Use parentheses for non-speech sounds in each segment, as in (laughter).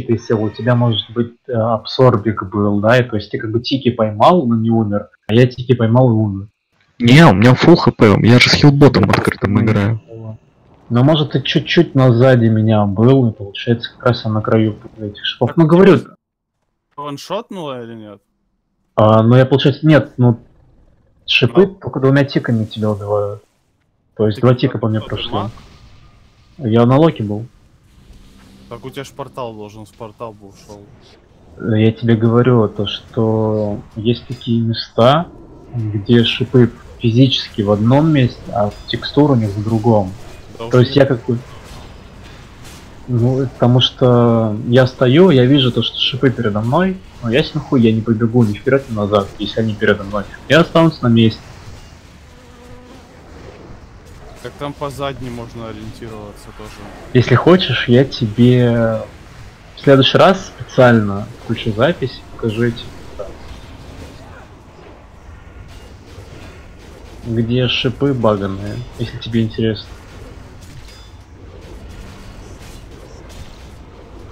ты сел, у тебя, может быть, э, абсорбик был, да, и то есть ты как бы тики поймал, но не умер, а я тики поймал и умер. Не, у меня full хп, я же с хилботом открытым играю. Но может ты чуть-чуть на сзади меня был, и получается как раз я на краю этих шипов. Ну говорю, Ваншотнула или нет? а, но я получается, нет, ну шипы только двумя тиками тебя убивают. То есть Ты два тика по мне прошло. Я на локе был. Так у тебя ж портал должен, с портал бы ушел. Я тебе говорю, то, что есть такие места, где шипы физически в одном месте, а текстура у них в другом. То есть я как. Ну, потому что я стою, я вижу то, что шипы передо мной, но я нахуй я не побегу ни вперед, ни назад, если они передо мной. Я останусь на месте. Так там по задней можно ориентироваться тоже. Если хочешь, я тебе в следующий раз специально включу запись, покажу эти. Где шипы баганные, если тебе интересно.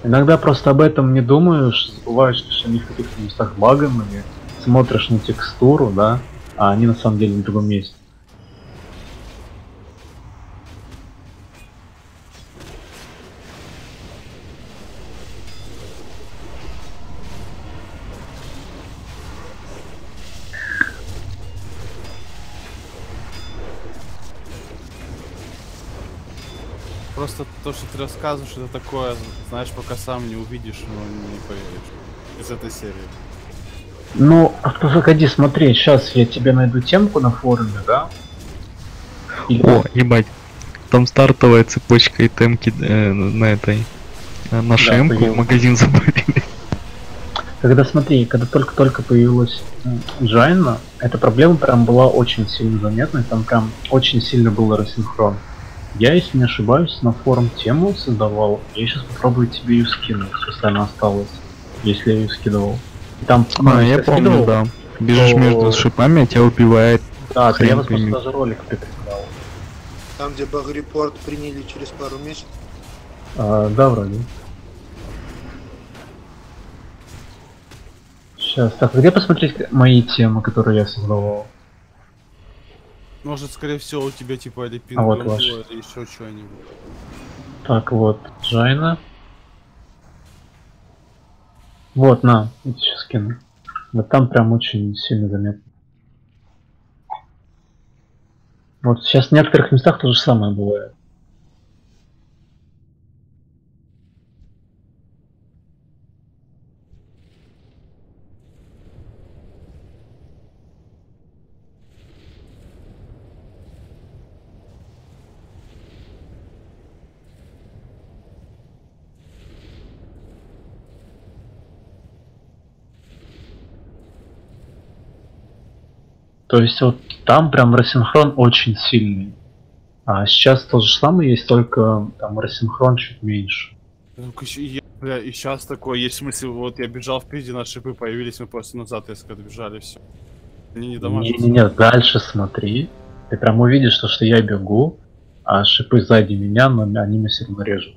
Иногда просто об этом не думаешь, забываешь, что они в каких-то местах баганные, смотришь на текстуру, да, а они на самом деле в другом месте. Что ты рассказываешь, это такое, знаешь, пока сам не увидишь, ну не поверишь. Из этой серии. Ну, а погоди, смотри, сейчас я тебе найду темку на форуме, да? И- О, ебать. Там стартовая цепочка и темки э, на этой. На шемку в появилась. магазин забыли. Когда смотри, когда только-только появилась Джайна, эта проблема прям была очень сильно заметной, там прям очень сильно был рассинхрон. Я, если не ошибаюсь, на форум тему создавал. Я сейчас попробую тебе ее скинуть, если она осталась. Если я ее скидывал. И там, ну, А, я помню, скидывал, да. Бежишь то- между шипами, а тебя убивает. Да, я возможно пойми. даже ролик прикреплял. Там, где баг-репорт приняли через пару месяцев. А, да, вроде. Сейчас, так, где посмотреть мои темы, которые я создавал? Может, скорее всего, у тебя типа или А вот ваш. или еще что-нибудь. Так, вот, Джайна. Вот, на, тебе сейчас скину. Вот там прям очень сильно заметно. Вот сейчас в некоторых местах то же самое бывает. То есть вот там прям рассинхрон очень сильный. А сейчас то же самое есть, только там рассинхрон чуть меньше. Ну, я, бля, и сейчас такое есть, в смысле, вот я бежал впереди, на шипы появились, мы просто назад резко отбежали, все. Они не дамажат. Не-не-не, дальше смотри. Ты прям увидишь, то, что я бегу, а шипы сзади меня, но они меня все равно режут.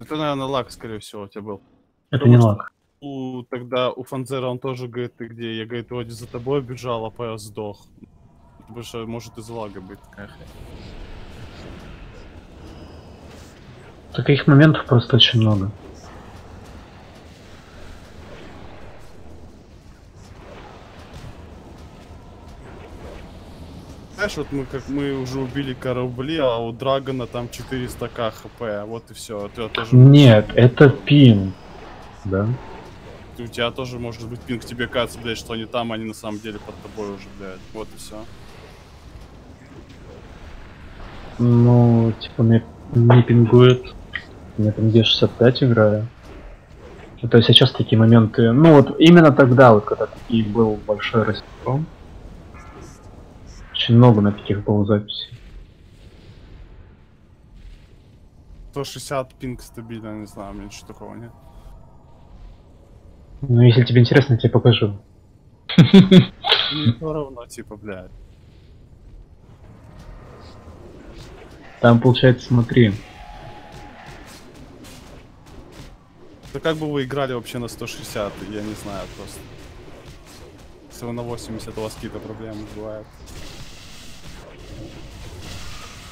Это, наверное, лак, скорее всего, у тебя был. Это Потому не что- лак. У, тогда у Фанзера он тоже говорит, ты где? Я, говорит, вроде за тобой бежал, а я сдох. Потому что может из лага быть такая. Таких моментов просто очень много. Знаешь, вот мы как мы уже убили корабли, а у Драгона там 400 к хп, вот и все. Тоже, Нет, это пин. Да? У тебя тоже может быть пинг, тебе кажется, блядь, что они там, а они на самом деле под тобой уже, блядь. Вот и все. Ну, типа, мне не пингует. Я там где 65 играю. Ну, То есть сейчас такие моменты... Ну вот именно тогда, вот когда такие был большой рассинхрон, очень много на таких было записей. 160 пинг стабильно, не знаю, меньше такого нет. Ну, если тебе интересно, я тебе покажу. Мне все равно, типа, блядь. Там, получается, смотри. Да как бы вы играли вообще на 160, я не знаю просто. Все на 80 у вас какие-то проблемы бывают.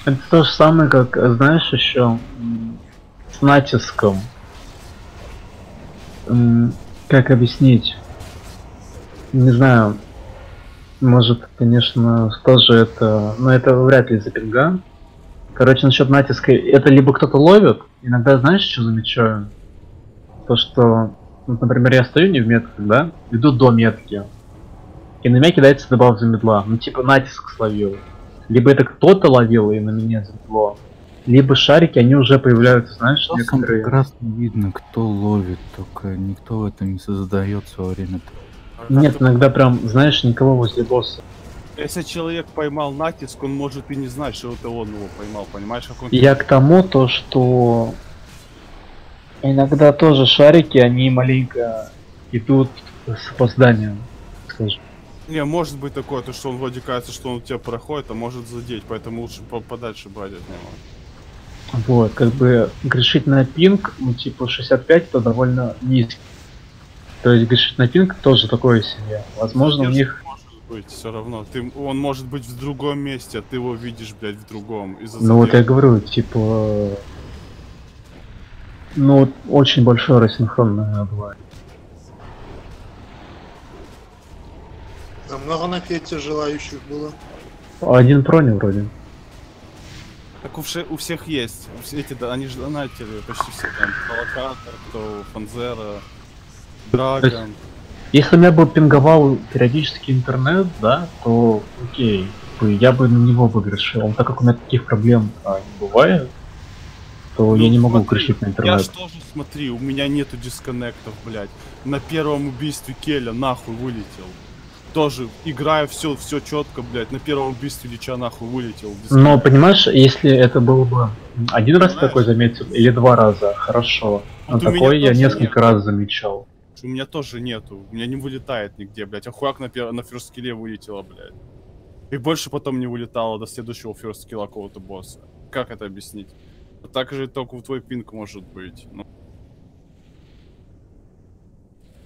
Это то же самое, как, знаешь, еще с натиском. Как объяснить? Не знаю. Может, конечно, тоже это... Но это вряд ли из-за пинга. Короче, насчет натиска, это либо кто-то ловит, иногда знаешь, что замечаю? То, что, вот, например, я стою не в метках, да, иду до метки, и на меня кидается добавка за медла, ну типа натиск словил. Либо это кто-то ловил и на меня замедло, либо шарики, они уже появляются, знаешь, Часом некоторые... прекрасно видно, кто ловит, только никто в этом не создается во время А Нет, иногда прям, знаешь, никого возле босса. Если человек поймал натиск, он может и не знать, что это он его поймал, понимаешь? Как он... Я к тому, то, что иногда тоже шарики, они маленько идут с опозданием, скажем. Не, может быть такое, то что он вроде кажется, что он у тебя проходит, а может задеть, поэтому лучше по- подальше брать от него. Вот, как бы грешить на пинг, ну типа 65 это довольно низкий. То есть грешить на пинг тоже такое себе. Возможно, у Задержка них... может быть все равно. Ты, он может быть в другом месте, а ты его видишь, блядь, в другом. Из-за Ну вот я говорю, типа... Ну, вот очень большой рассинхрон, наверное, бывает. А много на фете желающих было? Один прони вроде. Так у, вше- у всех есть. У эти, да, они же донатили почти все там. Провокатор, кто Фанзера, Драгон. Если меня бы пинговал периодически интернет, да, то окей, бы, я бы на него бы грешил. Так как у меня таких проблем а, не бывает, то я Ну, не могу смотри, грешить на Я интернет. ж тоже смотри, у меня нету дисконнектов, блядь. На первом убийстве Келя нахуй вылетел. Тоже играю все, все четко, блядь. На первом убийстве Лича нахуй вылетел. Но понимаешь, если это было бы один раз Понимаешь? такой заметил или два раза, хорошо. Но Вот такой я несколько нет. раз замечал. У меня тоже нету. У меня не вылетает нигде, блядь. А хуяк на, пер... на ферсткилле вылетело, блядь. И больше потом не вылетало до следующего ферсткилла какого-то босса. Как это объяснить? А так же только в твой пинг может быть. Ну,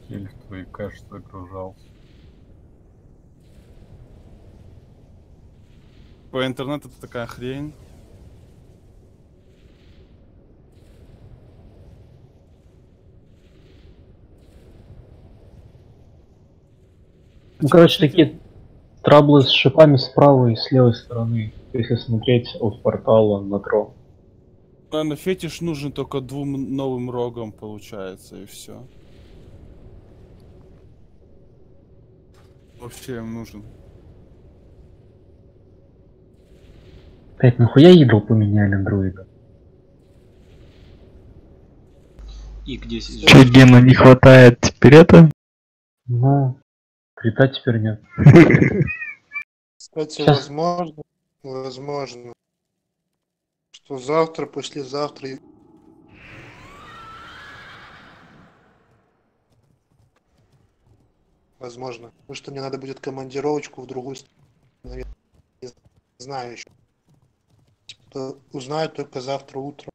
Или твой кэш загружался. По интернету это такая хрень. Ну, короче, такие траблы с шипами с правой и с левой стороны, если смотреть от портала на тро. Наверное, фетиш нужен только двум новым рогам, получается, и все. Вообще им нужен. Опять, нахуя идол поменяли андроида? И где сейчас? Че, Гена, не хватает теперь это? Ну, крита теперь нет. Кстати, Щас. возможно, возможно, что завтра, послезавтра и- Возможно. Потому что мне надо будет командировочку в другую страну. наверное. Не знаю еще. Узнаю только завтра утром.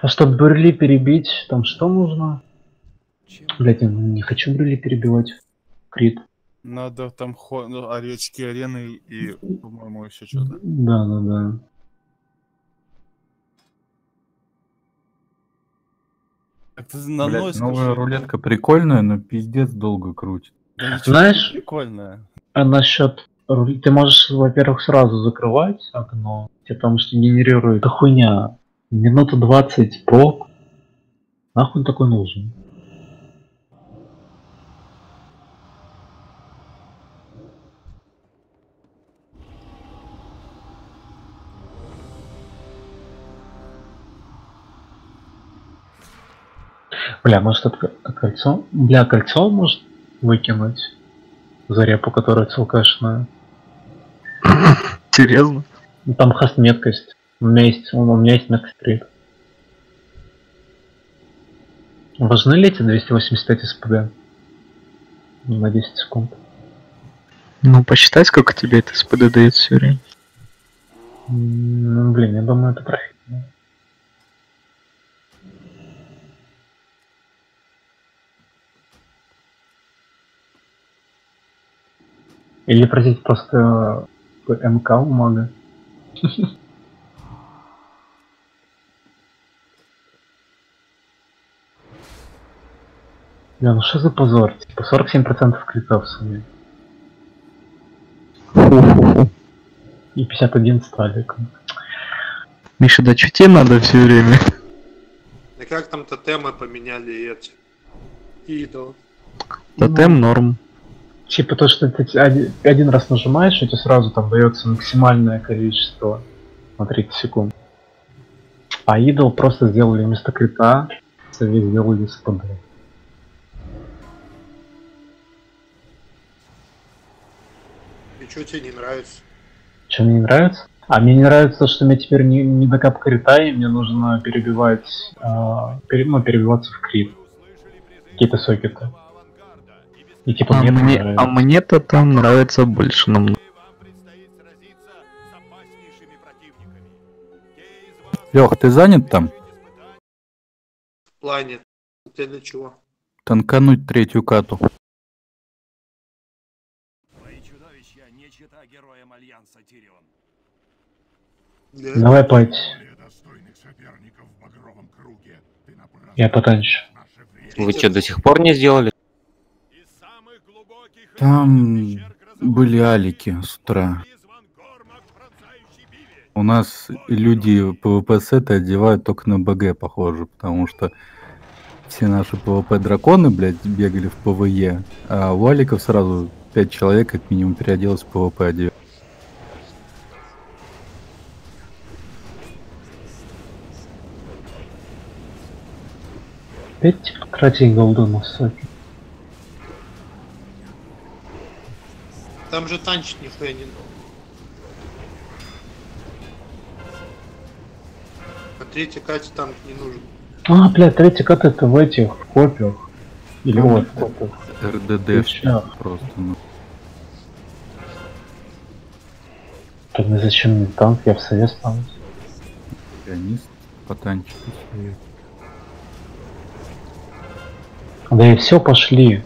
А чтобы Брюли перебить, там что нужно? Блять, я не хочу Брюли перебивать. Крит. Надо там хо... ну, речки арены и, по-моему, еще что-то. Да, да, да. Так ты на Блядь, новая скажи. рулетка прикольная, но пиздец долго крутит. Да Знаешь- прикольное. А насчет ты можешь, во-первых, сразу закрывать окно, потому что генерирует это хуйня. Минута 20 прок. Нахуй такой нужен? Бля, может это, это кольцо? Бля, кольцо может выкинуть за репу, которая целкашная. (laughs) Серьезно? Ну, Там хаст меткость. У меня есть, у меня есть меткость Важны ли эти 285 СПД? На 10 секунд. Ну, посчитай, сколько тебе это СПД дает все время. Ну, блин, я думаю, это профитно. Или, простите, просто э, МК у мага. (laughs) Бля, ну что за позор? Типа 47% критов свои. Фу-фу-фу. И 51 сталик. Миша, да что тебе надо все время? И как там тотемы поменяли эти? Идол. Тотем норм. Типа то, что ты один, один раз нажимаешь, и тебе сразу там дается максимальное количество на 30 секунд. А идол просто сделали вместо крита, себе сделали СПД. И что тебе не нравится? Что мне не нравится? А мне не нравится, то, что мне теперь не, не до кап крита, и мне нужно перебивать, а, пере- ну, перебиваться в крит. Какие-то сокеты. И типа А мне мне, нравится. а мне-то там нравится больше намного. Лех, ты занят там? В плане. Ты для чего? Танкануть третью кату. Твои чудовища не чита героям Альянса Тирион. Давай платить. Я потанчу. Вы что, до сих пор не сделали? Там были алики с утра. У нас люди PvP сеты одевают только на БГ, похоже, потому что все наши PvP драконы, блядь, бегали в PvE, а у аликов сразу 5 человек как минимум переоделось в PvP одевать. Опять тратить голду соки. Там же танчить нихуя не надо. А третий Кате танк не нужен. А, блядь, третий кат это в этих в копиях. Или Ну, вот, в копиях. РДД просто, ну. Тогда зачем мне танк? Я в совет стану. Пианист, потанчик стоит. Да и все, пошли.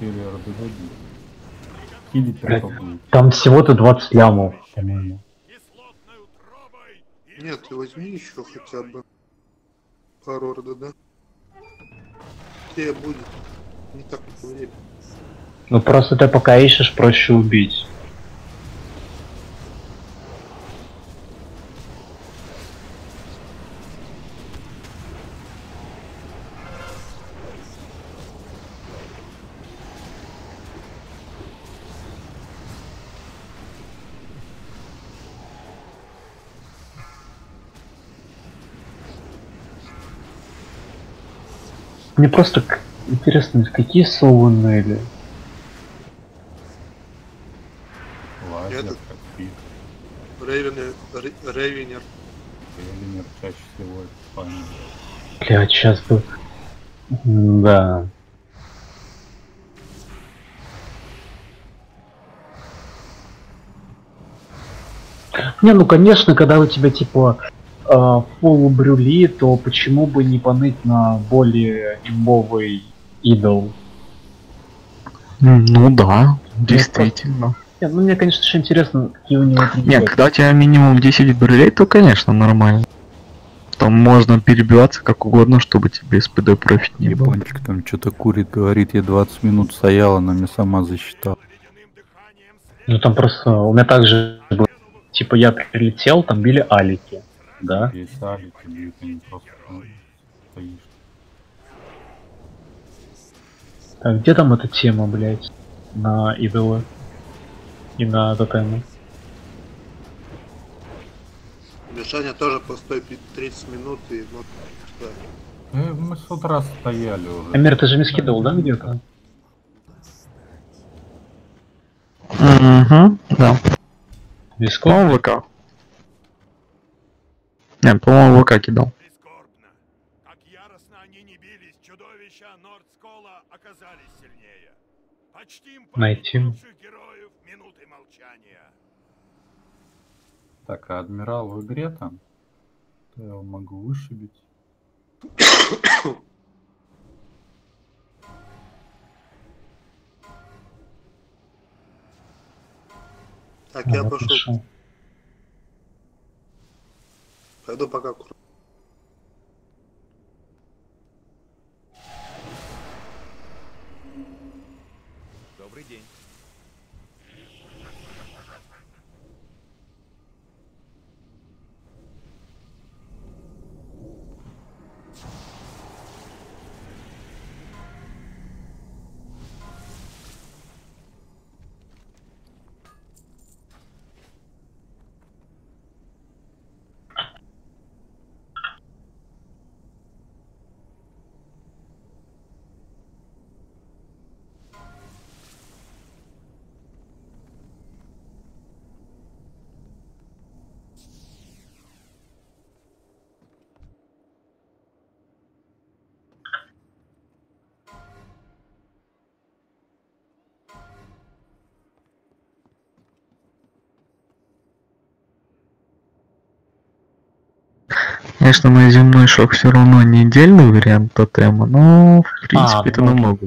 Чем мы будем? 4 РДД делать? Или Блядь. только будет? Там всего-то 20 лямов. Нет, ты возьми еще хотя бы пару РДД. Тебе будет не так много времени. Ну просто ты пока ищешь, проще убить. Мне просто интересно, какие совы или Лазер, Этот. как пик, Рейвен, Рейвенер. Эллинер чаще всего это память. Блядь, сейчас бы... Да. Не, ну конечно, когда у тебя типа фул брюли, то почему бы не поныть на более имбовый идол? Ну да, действительно. Не, ну мне, конечно, еще интересно, какие у него Не, атрибуты. когда у тебя минимум 10 брылей, то, конечно, нормально. Там можно перебиваться как угодно, чтобы тебе СПД профит не было. Япончик там что-то курит, говорит, я 20 минут стояла, она мне сама засчитала. Ну там просто у меня также было, типа я прилетел, там били алики, да? Есть алики, бьют, они просто ну, стоишь. Так, где там эта тема, блядь, на идолы и на тотемы? Мишаня тоже постой пи- 30 минут и вот. Э, мы с утра стояли уже. Амир, ты же мне скидывал, да, где-то? Угу, да. Висков? По-моему, ВК. Нет, по-моему, ВК кидал. Прискорбно. Как яростно они не бились, чудовища Нордскола оказались сильнее. Почтим Найти. героев минуты молчания. Так, а адмирал в игре там? То я могу вышибить. Так, я пошел. Пойду пока курю. Добрый день. Конечно, на земной шок все равно не отдельный вариант тотема, но в принципе это ну. намного.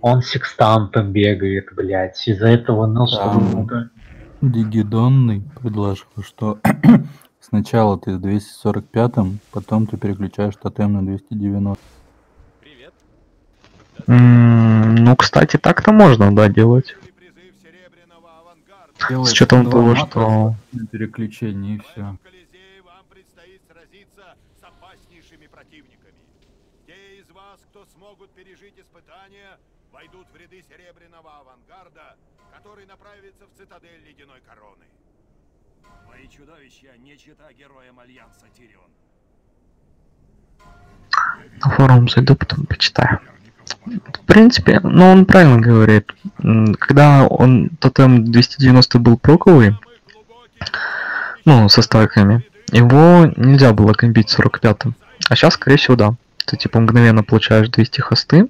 Он секстантом бегает, блядь. Из-за этого нос Да. много. Дигидонный предложил, что (clears throat) сначала ты с 245 потом ты переключаешь тотем на 290. Привет. М, Ну, кстати, так-то можно, да, делать. С учетом того, что на переключение и все. Смогут пережить испытания, войдут в ряды серебряного авангарда, который направится в цитадель ледяной короны. Твои чудовища не чита героям Альянса Тирион. на форум зайду, потом почитаю. В принципе, ну он правильно говорит. Когда он тотем 290 был проковый, ну, со стаками, его нельзя было комбить 45-м. А сейчас, скорее всего, да. Ты типа мгновенно получаешь 200 хосты,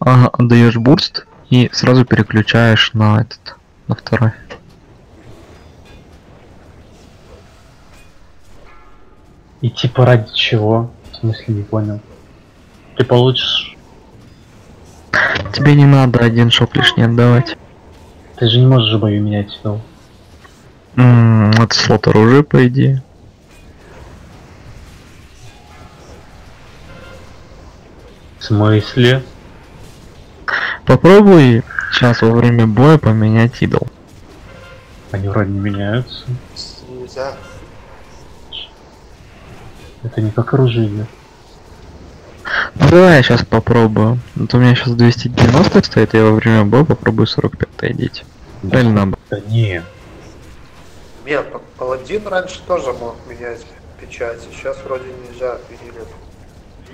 а, отдаешь бурст и сразу переключаешь на этот, на второй. И типа ради чего? В смысле не понял. Ты получишь... Тебе не надо один шоп лишний отдавать. Ты же не можешь бою менять, Фил. М, Это слот оружия, по идее. В смысле? Попробуй сейчас во время боя поменять идол. Они вроде не меняются. Нельзя. Это не как оружие. Ну давай я сейчас попробую. Вот у меня сейчас 290 стоит, я во время боя попробую 45 идти. Или наоборот. Да не. Нет, паладин раньше тоже мог менять печати. Сейчас вроде нельзя, отменили.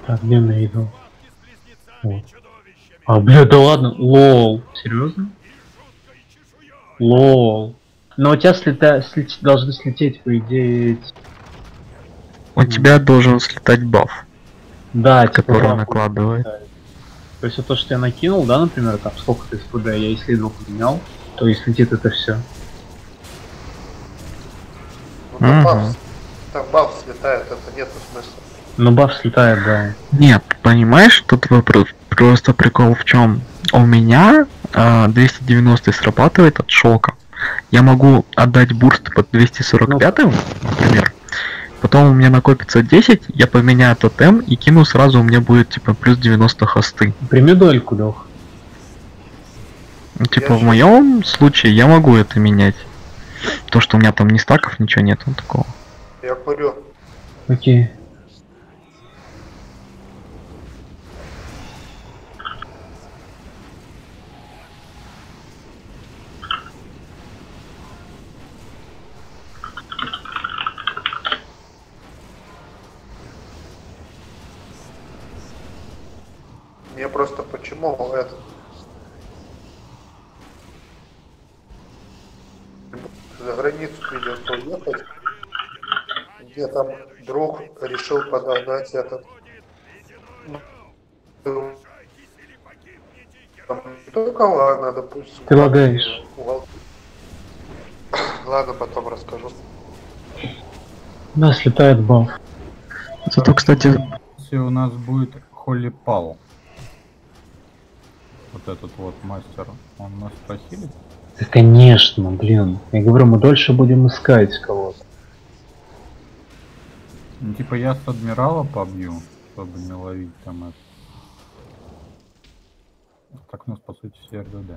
Так, где найду? Вот. А, бля, да ладно. Лол. Серьезно? Лол. Но у тебя слета... слет- должны слететь, по идее, У тебя должен слетать баф, Да, типа который бафы накладывает. То есть вот то, что я накинул, да, например, там сколько ты СПД, я исследовал, поменял, то и слетит это все. Ну, там Мгм. баф, там баф слетает, это нету смысла. Но баф слетает, да. Нет, понимаешь, тут вопрос. Просто прикол в чем? У меня а, 290 срабатывает от шока. Я могу отдать бурст под 245, например. Потом у меня накопится 10, я поменяю тотем и кину сразу, у меня будет типа плюс 90 хосты. Прими дольку, Лех. Ну, Типа Я в же- моем случае я могу это менять. То, что у меня там ни стаков, ничего нету такого. Я курю. Окей. Мне просто почему это... За границу придется уехать, где там друг решил подогнать этот... Там не только ладно, допустим. Ты лагаешь. Ладно, потом расскажу. Да, слетает баф. Зато, кстати, Если у нас будет Холли Пал, этот вот мастер, он нас просили? Да, конечно, блин. Я говорю, мы дольше будем искать кого-то. Ну, типа я с адмирала побью, чтобы не ловить там это. Так нас по сути все РДД.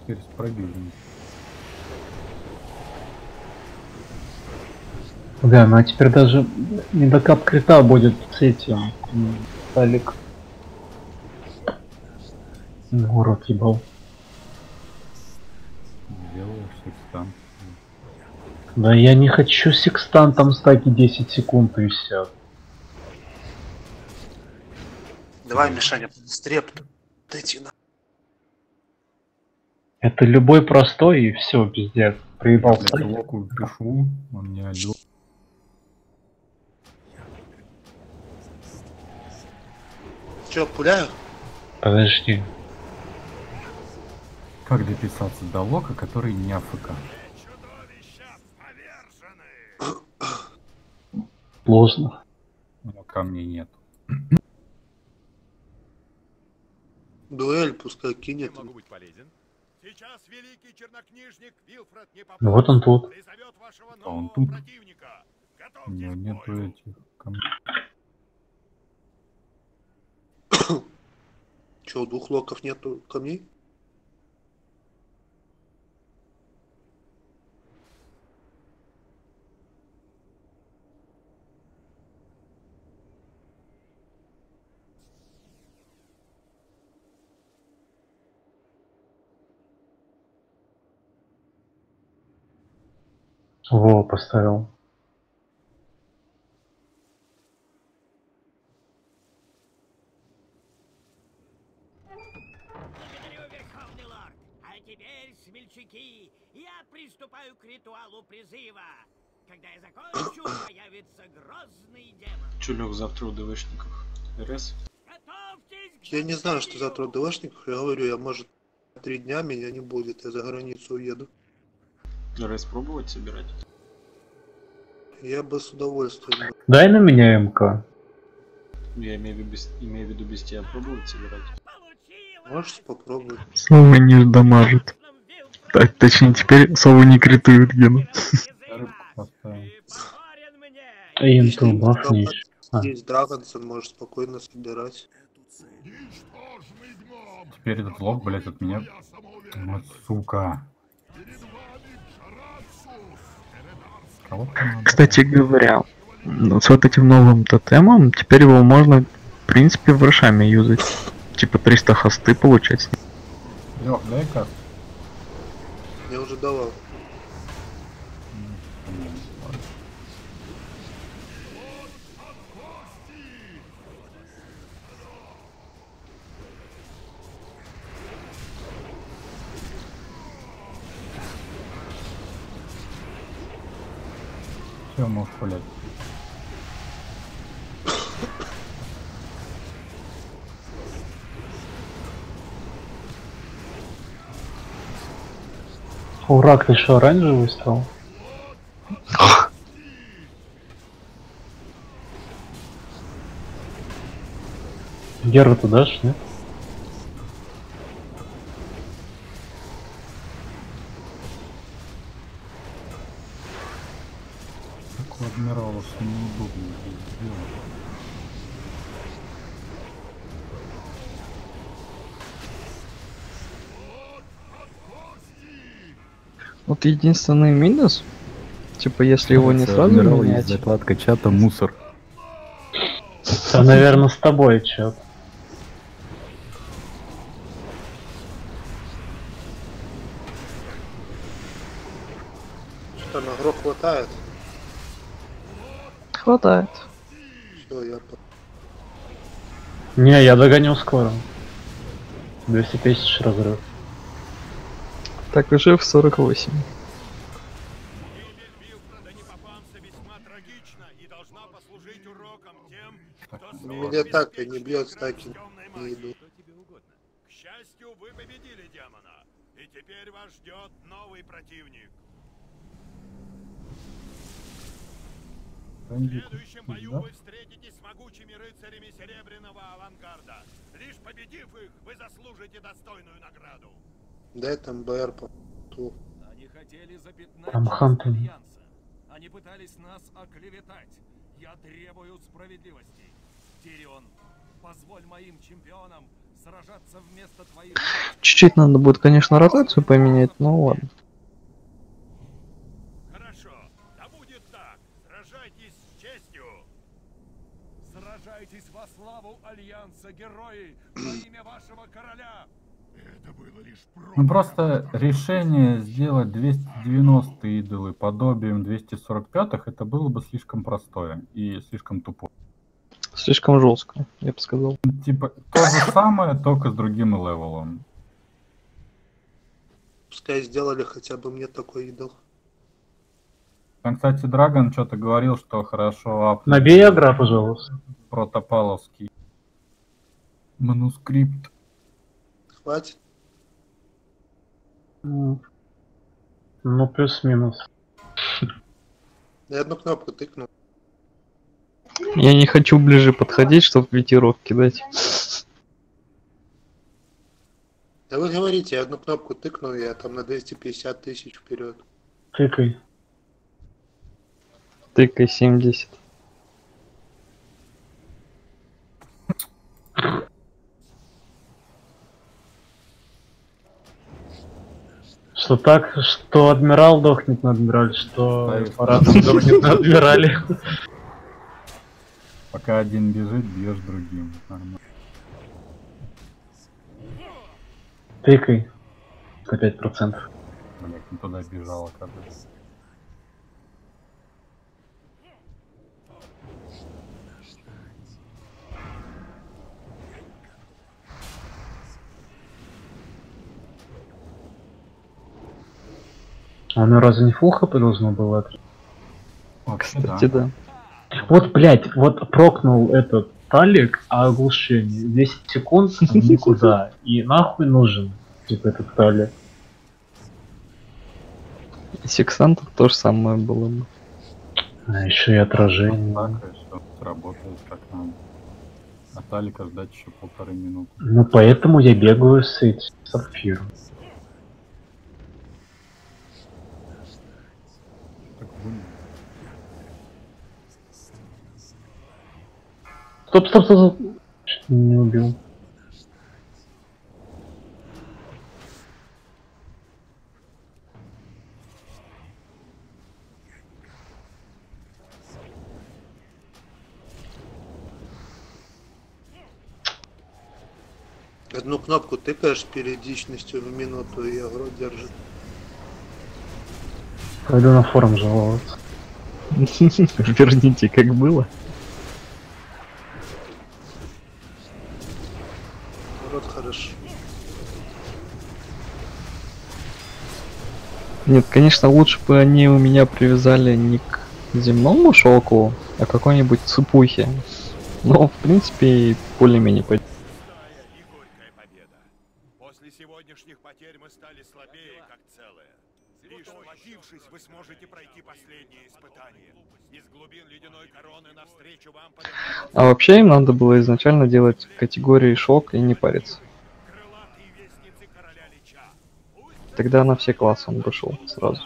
Теперь спробили. Да, ну а теперь даже недокап крита будет с этим. Талик. Город ебал. Делаешь секстант. Да я не хочу секстант там стаки 10 секунд и все. Давай, Мишаня, стреп. Дайте на. Это любой простой и все, пиздец. Проебал Я пишу, он мне один. Че, пуляю? Подожди. Как дописаться до Лока, который не АФК? У него камней нет. Дуэль пускай кинет. могу быть полезен? Сейчас великий чернокнижник Вилфред не Ну вот он тут. А он тут? противника. Готовьтесь к нету этих камней. Че, двух локов нету камней? Во, поставил. Приступаю к ритуалу призыва. Когда я закончу, (coughs) появится грозный демон. Чулек завтра у ДВшников. РС. Я не знаю, что завтра у ДВшников. Я говорю, я может три дня меня не будет. Я за границу уеду. РС пробовать собирать? Я бы с удовольствием. Дай на меня МК. Я имею в виду без, имею в виду без тебя пробовать собирать. Можешь попробовать. Совы не дамажит. Точнее, теперь совы не критуют гену. Рыбку поставим. Инту бахнешь. А. Есть Драгонсон, можешь спокойно собирать. Теперь этот лог, блять, от меня. Вот сука. Там надо? Кстати говоря, ну, с вот этим новым тотемом, теперь его можно, в принципе, врашами юзать. Типа 300 хосты получать. Лёх, дай каст. Я уже давал. Все, можешь пулять. Урак что, оранжевый стал? (laughs) Геру ты дашь, нет? Вот единственный минус, типа если его не сразу менять, закладка чата мусор. Да, наверное, с тобой, чё. Что, на грох хватает? хватает. Все, я Не, я догоню скоро. 200 тысяч разрыв. Так уже в 48. Гибель Вилфреда Непопамса весьма трагична и должна послужить уроком тем, кто Ну, Мне так и не бьет стаки. темной Не иду. К счастью, вы победили демона, и теперь вас ждет новый противник. В следующем бою вы встретитесь с могучими рыцарями Серебряного Авангарда. Лишь победив их, вы заслужите достойную награду. Дай там БР по... ту. Они хотели запятнать Хантон. Альянса. Они пытались нас оклеветать. Я требую справедливости. Тирион, позволь моим чемпионам сражаться вместо твоих... Чуть-чуть надо будет, конечно, ротацию поменять, но ладно. Хорошо, да будет так. Сражайтесь с честью. Сражайтесь во славу Альянса, герои, во имя вашего короля! Ну просто решение сделать 290 идолы подобием 245-х, это было бы слишком простое и слишком тупое. Слишком жестко, я бы сказал. Типа то же самое, только с другим левелом. Пускай сделали хотя бы мне такой идол. Там, кстати, Драгон что-то говорил, что хорошо ап Набей агра, пожалуйста. протопаловский манускрипт. Хватит. Ну, Ну, плюс-минус. Я одну кнопку тыкнул. Я не хочу ближе подходить, чтобы ветерок кидать. Да вы говорите, я одну кнопку тыкнул, я там на 250 тысяч вперед. Тыкай. Тыкай 70. Что так, что адмирал дохнет на адмирале, что парад дохнет на адмирале. Пока один бежит, бьешь другим. Нормально. Тыкай. На 5%. Блять, не туда бежал, оказывается. А оно разве не фул хп должно было? Вообще, Кстати, да. Вот, блядь, вот прокнул этот талик, а оглушение. 10 секунд (laughs) никуда. И нахуй нужен, типа, этот талик. Сексанта то же самое было бы. А еще и отражение. Сработает как надо. А Талика ждать еще полторы минуты. Ну, поэтому я бегаю с этим сапфиром. Так будет. Стоп, стоп, стоп, стоп. Не убил. Одну кнопку тыкаешь с периодичностью в минуту и агро держит. Пойду на форум жаловаться. (laughs) Верните, как было. Народ хорошо. Нет, конечно, лучше бы они у меня привязали не к земному шелку, а к какой-нибудь цепухе. Но, в принципе, более-менее пойдет. Сплотившись, вы сможете пройти последнее испытание. Из глубин ледяной короны навстречу вам А вообще им надо было изначально делать категории шок и не париться. крылатые вестницы короля Лича. Пусть Тогда на все классы он бы шел сразу.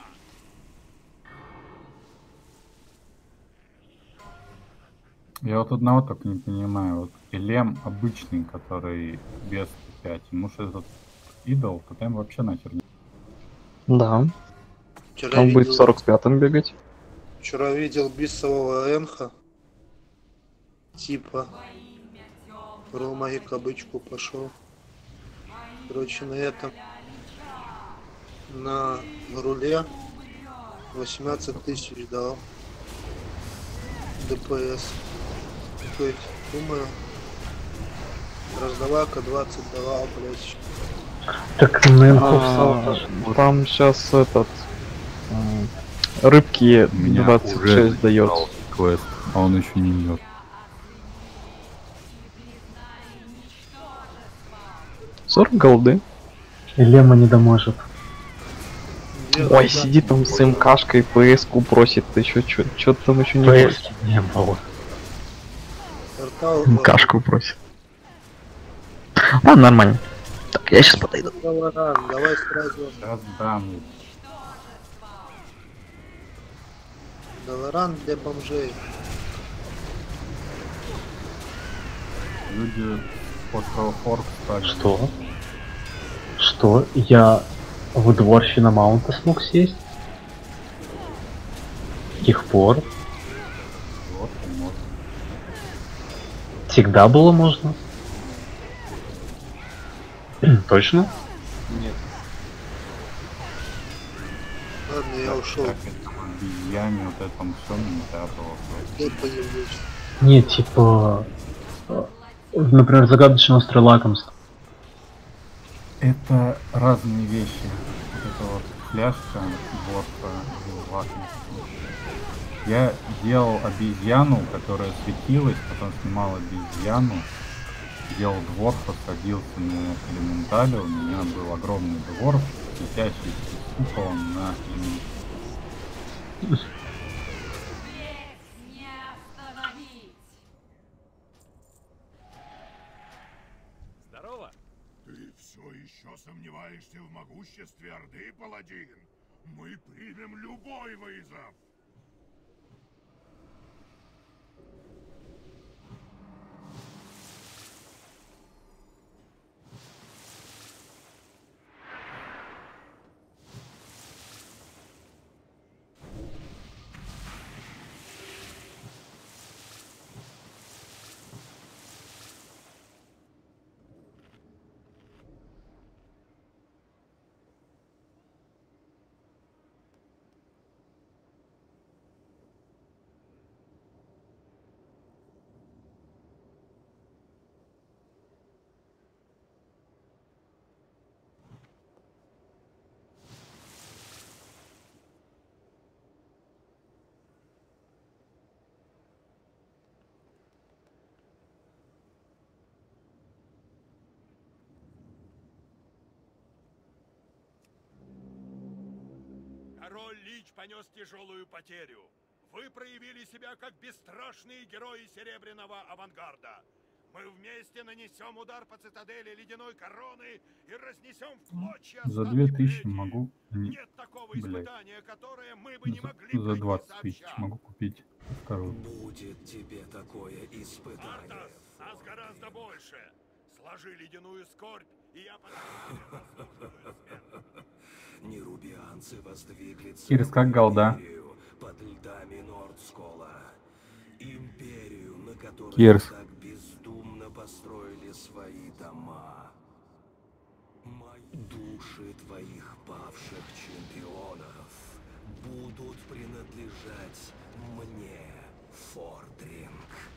Я вот одного только не понимаю. Вот Элем обычный, который без 5, ему что этот идол, то там вообще нахер не... Да, Вчера он будет в видел, 45-м бегать. вчера видел бисового энха. Типа. Рома кабычку пошел. Короче, на этом. На руле 18 тысяч дал. ДПС. Такой, думаю, раздавака 20 давал, блядь. Так на инфу А. Там сейчас этот рыбки меня 26 уже дает. квест, а он еще не идет. Сорок голды. И Лема не доможет. Ой, сидит там с своим кашкой, ПС-ку просит, ты чё, чё, чё там еще не просит? Не было. Кашку просит. Ладно, нормально. Так, я сейчас подойду. Давай сразу. Раздам. Valorant для бомжей. Люди после форк стали. Что? Что? Я в дворщина маунта смог сесть? С тех пор? Вот, вот. Всегда было можно? (clears throat) Точно? Нет. Ладно, я ушел. Так, обезьяне, вот этом всем нельзя было. Я появлюсь. Не, типа... э, Например, загадочного острый лакомство. Это разные вещи. Вот это вот фляжка, водка, лакомство. Я делал обезьяну, которая светилась, потом снимал обезьяну, делал дворфа, садился на элементале, у меня был огромный дворф, светящийся с куполом на элементале. Здорово. Ты все еще сомневаешься в могуществе Орды, паладин? Мы примем любой вызов. Король Лич понес тяжелую потерю. Вы проявили себя как бесстрашные герои Серебряного авангарда. Мы вместе нанесем удар по цитадели ледяной короны и разнесем в клочья За остатки 2000 плети. могу... не- Нет такого блядь. испытания, которое мы бы не могли За, за пройти 20 тысяч могу купить вторую. Будет тебе такое испытание. Артас, нас гораздо больше. Сложи ледяную скорбь, и я подарю Кирс, как голда? под льдами Нордскола. Империю, на которой Кирс. так бездумно построили свои дома. Мои души твоих павших чемпионов будут принадлежать мне, Фордринг.